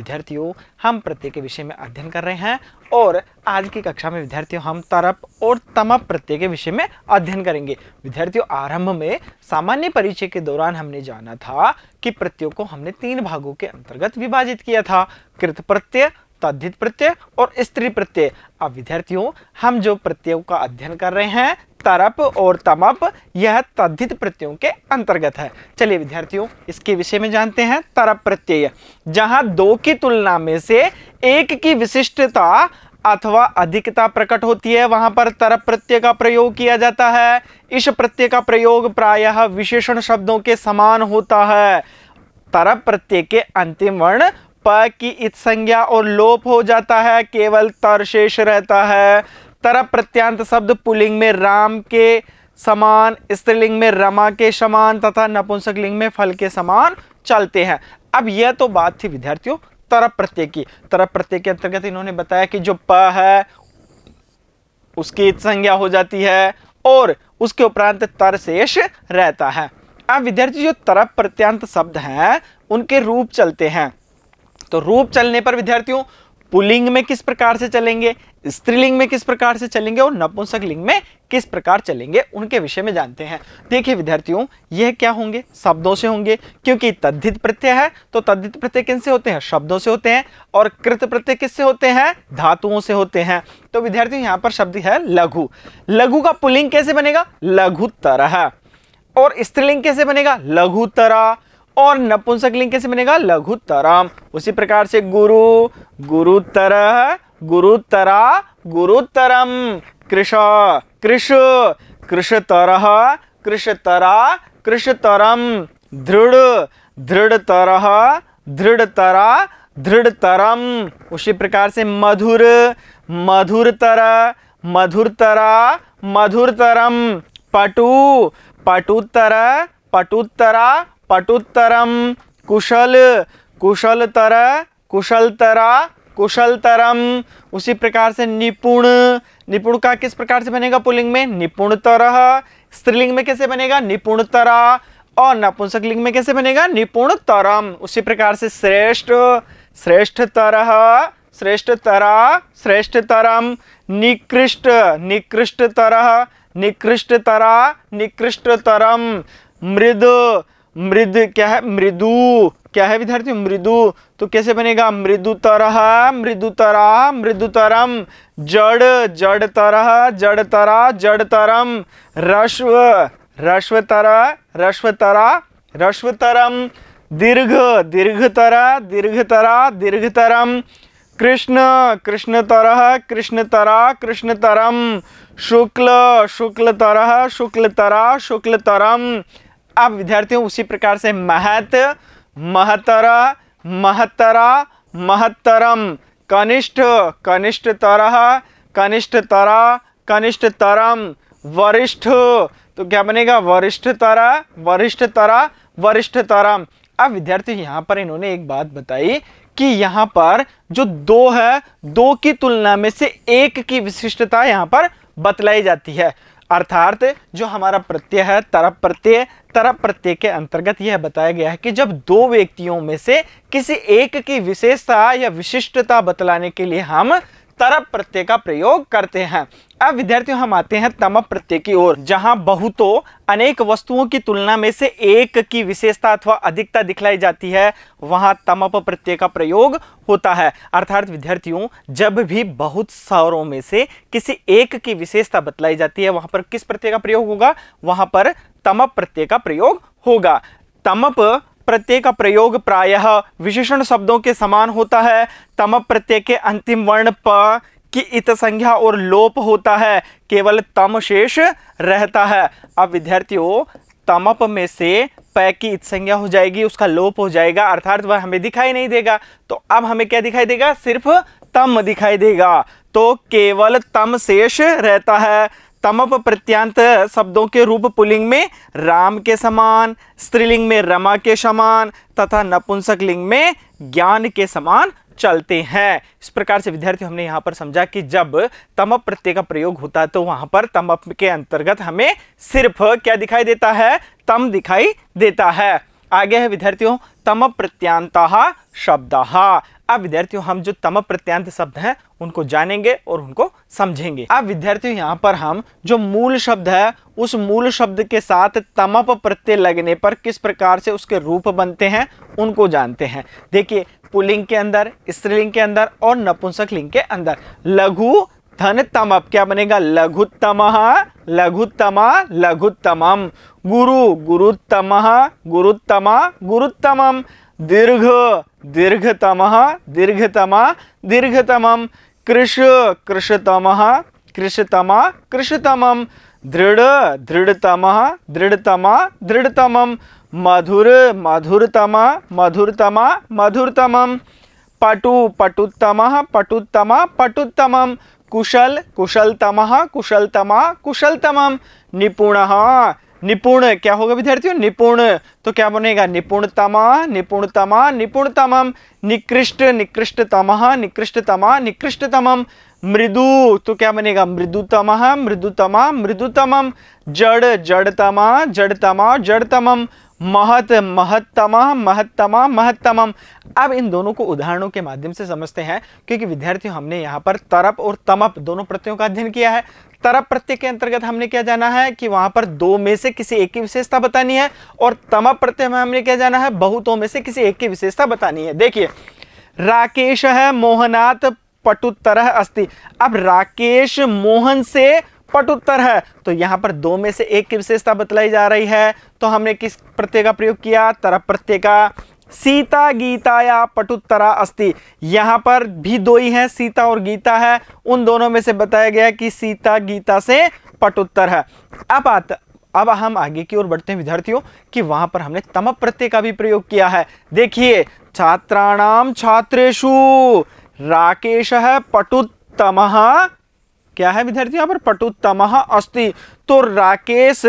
विद्यार्थियों, हम प्रत्यय के विषय में अध्ययन कर रहे हैं और आज की कक्षा में विद्यार्थियों हम तरप और तमप प्रत्यय के विषय में अध्ययन करेंगे। विद्यार्थियों, आरंभ में सामान्य परिचय के दौरान हमने जाना था कि प्रत्ययों को हमने तीन भागों के अंतर्गत विभाजित किया था। कृत प्रत्यय तद्धित प्रत्यय और स्त्री प्रत्यय। अब विद्यार्थियों, हम जो प्रत्ययों का अध्ययन कर रहे हैं, तरप और तमप, यह तद्धित प्रत्ययों के अंतर्गत है। चलिए विद्यार्थियों, इसके विषय में जानते हैं तरप प्रत्यय। जहाँ दो की तुलना में से एक की विशिष्टता अथवा अधिकता प्रकट होती है, वहाँ पर तरप प्रत्यय का प्रयोग किया जाता है। इस प्रत्यय का प्रयोग प्रायः विशेषण शब्दों के समान होता है। तरप प्रत्यय के अंतिम वर्ण प की इत संज्ञा और लोप हो जाता है, केवल तर शेष रहता है। तरप प्रत्यांत शब्द पुलिंग में राम के समान, स्त्रीलिंग में रमा के समान तथा नपुंसक लिंग में फल के समान चलते हैं। अब यह तो बात थी विद्यार्थियों तरप प्रत्यय की। तरप प्रत्यय के अंतर्गत इन्होंने बताया कि जो प है, उसकी इत संज्ञा हो जाती है और उसके उपरांत तर शेष रहता है। अब विद्यार्थी, जो तरप प्रत्यांत शब्द हैं, उनके रूप चलते हैं। तो रूप चलने पर विद्यार्थियों, पुलिंग में किस प्रकार से चलेंगे, स्त्रीलिंग में किस प्रकार से चलेंगे और नपुंसक लिंग में किस प्रकार चलेंगे, उनके विषय में जानते हैं। देखिए विद्यार्थियों, यह क्या होंगे? शब्दों से होंगे, क्योंकि तद्धित प्रत्यय है तो तद्धित प्रत्यय किनसे होते हैं? शब्दों से होते हैं, और कृत प्रत्यय किससे होते हैं? धातुओं से होते हैं। तो विद्यार्थियों, यहाँ पर शब्द है लघु। लघु का पुलिंग कैसे बनेगा? लघु और स्त्रीलिंग कैसे बनेगा? लघु और नपुंसक लिंग कैसे बनेगा? लघुतरम उसी प्रकार से गुरु गुरुतर गुरुतरा गुरुतरम कृष कृष कृषतर कृषतरा कृषतरम दृढ़ दृढ़तर दृढ़तरा दृढ़तरम उसी प्रकार से मधुर मधुरतर मधुरतरा मधुरतरम पटु पटुतर पटुतरा पटुत्तरम, कुशल, कुशलतर, कुशलतरा, कुशलतरम। उसी प्रकार से निपुण। निपुण का किस प्रकार से बनेगा पुलिंग में? निपुणतर। स्त्रीलिंग में कैसे बनेगा? निपुणतरा। और नपुंसक लिंग में कैसे बनेगा? निपुण तरम उसी प्रकार से श्रेष्ठ। श्रेष्ठ तरह श्रेष्ठ तरा श्रेष्ठ तरम निकृष्ट। निकृष्ट तरह निकृष्ट तरा निकृष्ट तरम मृद। मृद, क्या है? मृदु। क्या है विद्यार्थी मृदु। तो कैसे बनेगा? मृदु तरह मृदु तरह मृदु तरम जड़ जड़ तरह जड़ तरह जड़ तरम रश्व रश्व तरह रश्व तरह रश्व तरम दीर्घ दीर्घ तरह दीर्घ तरह दीर्घ तरम कृष्ण कृष्ण तरह कृष्ण तरह कृष्ण तरम शुक्ल शुक्ल तरह शुक्ल तरह शुक्ल तरम अब विद्यार्थियों, उसी प्रकार से महत, महतरा महतरा महत्तरम कनिष्ठ कनिष्ठ तरह कनिष्ठ तरा कनिष्ठ तरम वरिष्ठ। तो क्या बनेगा? वरिष्ठ तरह वरिष्ठ तरह वरिष्ठ तरम अब विद्यार्थी, यहाँ पर इन्होंने एक बात बताई कि यहाँ पर जो दो है, दो की तुलना में से एक की विशिष्टता यहाँ पर बतलाई जाती है। अर्थात जो हमारा प्रत्यय है तरप प्रत्यय तरप प्रत्यय के अंतर्गत यह बताया गया है कि जब दो व्यक्तियों में से किसी एक की विशेषता या विशिष्टता बतलाने के लिए हम तरप प्रत्यय का प्रयोग करते हैं। अब विद्यार्थियों, हम आते हैं तमप प्रत्यय की ओर, जहाँ बहुतों अनेक वस्तुओं की तुलना में से एक की विशेषता अथवा अधिकता दिखलाई जाती है, वहाँ तमप प्रत्यय का प्रयोग होता है। अर्थात विद्यार्थियों, जब भी बहुत सौरों में से किसी एक की विशेषता बतलाई जाती है, वहाँ पर किस प्रत्यय का प्रयोग होगा? वहाँ पर तमप प्रत्यय का प्रयोग होगा। तमप प्रत्यय का प्रयोग प्रायः विशेषण शब्दों के समान होता है। तमप प्रत्यय के अंतिम वर्ण प की इत संज्ञा और लोप होता है। केवल तम शेष रहता है। अब विद्यार्थियों, तमप में से पै की इत संज्ञा हो जाएगी, उसका लोप हो जाएगा, अर्थात वह हमें दिखाई नहीं देगा। तो अब हमें क्या दिखाई देगा? सिर्फ़ तम दिखाई देगा। तो केवल तम शेष रहता है। तमप प्रत्यांत शब्दों के रूप पुलिंग में राम के समान, स्त्रीलिंग में रमा के समान, तथा नपुंसक लिंग में ज्ञान के समान चलते हैं। इस प्रकार से विद्यार्थी हमने यहाँ पर समझा कि जब तमप प्रत्यय का प्रयोग होता है तो वहाँ पर तमप के अंतर्गत हमें सिर्फ़ क्या दिखाई देता है? तम दिखाई देता है। आगे है विद्यार्थियों तम प्रत्यांत शब्द। अब विद्यार्थियों, हम जो तम प्रत्यांत शब्द हैं, उनको जानेंगे और उनको समझेंगे। अब विद्यार्थियों, यहाँ पर हम जो मूल शब्द है, उस मूल शब्द के साथ तमप प्रत्यय लगने पर किस प्रकार से उसके रूप बनते हैं, उनको जानते हैं। देखिए, पुलिंग के अंदर, स्त्रीलिंग के अंदर और नपुंसक लिंग के अंदर। लघु धन तमप क्या बनेगा? लघुत्तम लघुत्तमा, लघुत्तमम। गुरु, गुरुत्तम गुरुत्तमा, गुरुत्तमम। दीर्घ, दीर्घतम दीर्घतम दीर्घतम कृश कृशतम कृशतमा कृशतमम दृढ़, दृढ़तम दृढ़तम दृढ़तम, मधुर, मधुरतम मधुरतम मधुरतम, पटु, पटुत्तम, पटुत्तमा पटुत्तमम कुशल, कुशलतम, कुशलतमा, कुशलतम, निपुण निपुण, क्या होगा विद्यार्थियों? निपुण तो क्या बनेगा? निपुणतमा निपुणतमा निपुणतम निकृष्ट, निकृष्टतम, निकृष्टतमा निकृष्टतम मृदु तो क्या बनेगा? मृदुतम, मृदुतमा मृदुतम जड़, जड़तमा जड़तमा, जड़तमम। महत, महत्तमा महत्तमा, महत्तमम। अब इन दोनों को उदाहरणों के माध्यम से समझते हैं, क्योंकि विद्यार्थियों, हमने यहाँ पर तरप और तमप दोनों प्रत्ययों का अध्ययन किया है। तरप प्रत्यय के अंतर्गत हमने क्या जाना है कि वहाँ पर दो में से किसी एक की विशेषता बतानी है, और तमप प्रत्यय में हमने क्या जाना है, बहुतों में से किसी एक की विशेषता बतानी है। देखिए, राकेश है मोहनाथ पटुत्तर अस्ति। अब राकेश मोहन से पटुत्तर है। तो यहाँ पर दो में से एक की विशेषता बतलाई जा रही है। तो हमने किस प्रत्यय का प्रयोग किया? तरप प्रत्यय का सीता, गीता या पटुत्तरा अस्ति यहाँ पर भी दो ही है, सीता और गीता है। उन दोनों में से बताया गया कि सीता, गीता से पटुत्तर है। अब आता, अब हम आगे की ओर बढ़ते हैं, विद्यार्थियों, कि वहाँ पर हमने तम प्रत्यय का भी प्रयोग किया है। देखिए, छात्राणाम छात्रेशु राकेश है पटुत्तम क्या है विद्यार्थियों यहाँ पर पटुत्तम अस्ति। तो राकेश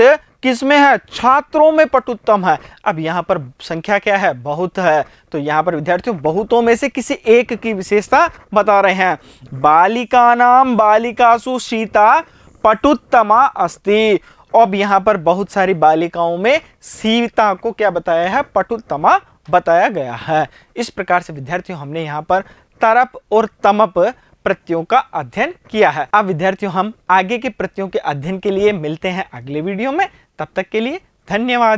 किसमें है? छात्रों में पटुत्तम है। अब यहाँ पर संख्या क्या है? बहुत है। तो यहाँ पर विद्यार्थियों, बहुतों में से किसी एक की विशेषता बता रहे हैं। बालिका नाम, बालिकासु सीता, पटुत्तमा अस्ति। अब यहाँ पर बहुत सारी बालिकाओं में सीता को क्या बताया है? पटुत्तमा बताया गया है। इस प्रकार से विद्यार्थियों, हमने यहाँ पर तरप और तमप प्रत्ययों का अध्ययन किया है। अब विद्यार्थियों, हम आगे के प्रत्ययों के अध्ययन के लिए मिलते हैं अगले वीडियो में। तब तक के लिए धन्यवाद।